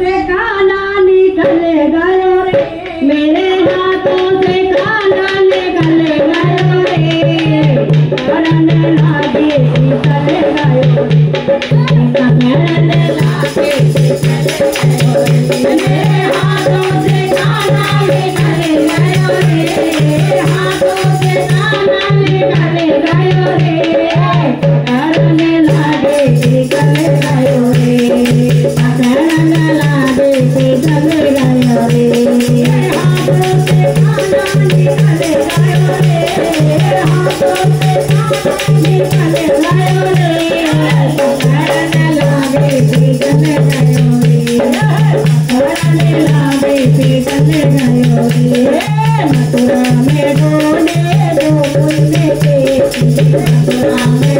से गाना निकल गया रे। मेरे से गले गाया रे हाथों से खाना निकाले गाया रे हाथों से खाना निकाले गाया रे पकड़ न लागे थी गले गाया रे पकड़ न लागे थी गले गाया रे मथुरा में बोले दो पुण्य के मथुरा में